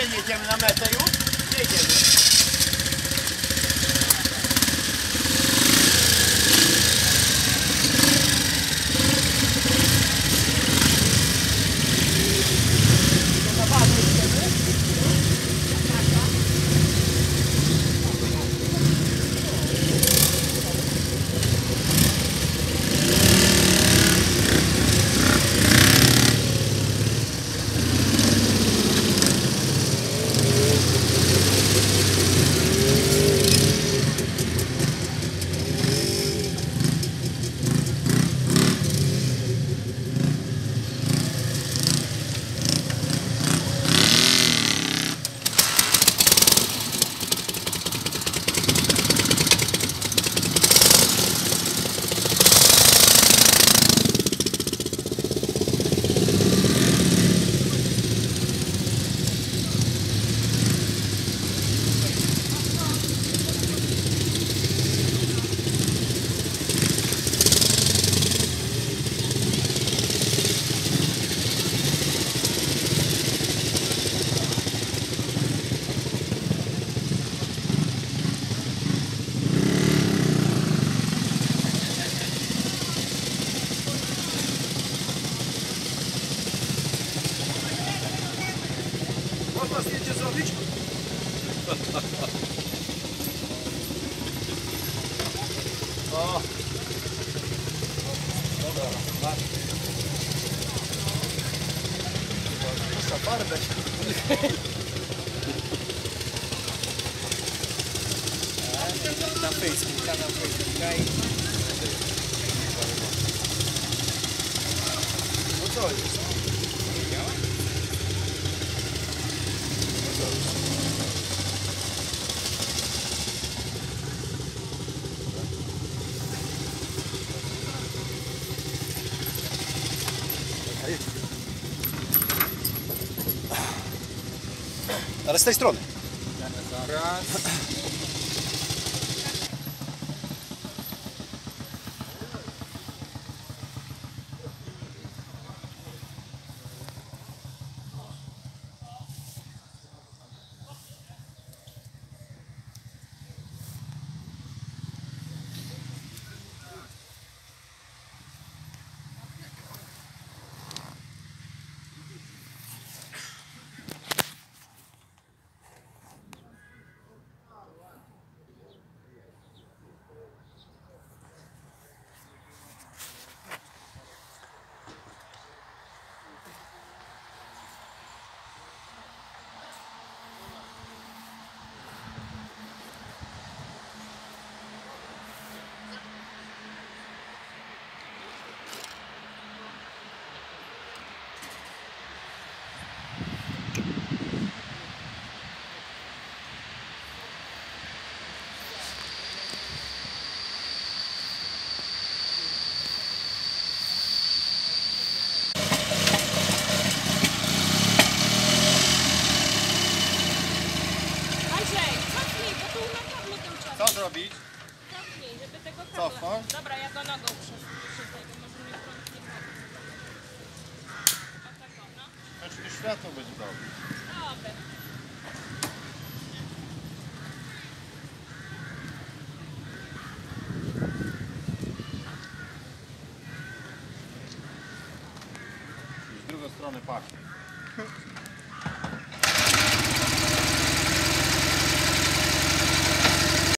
Jedziemy na metę już? Jedziemy. Quanto assim de isolite? Ó. Para, Tá fez, tá na frente, cai. Olha só isso. Ale z tej strony. raz. Zrobić? Cofnij, żeby tego kabla... Cofnąć? Dobra, ja go nogą przy tego, może mnie prąd nie chodzi. O tak o, no. Znaczy to światło będzie dobre. Dobra. Z drugą stronę pachnie.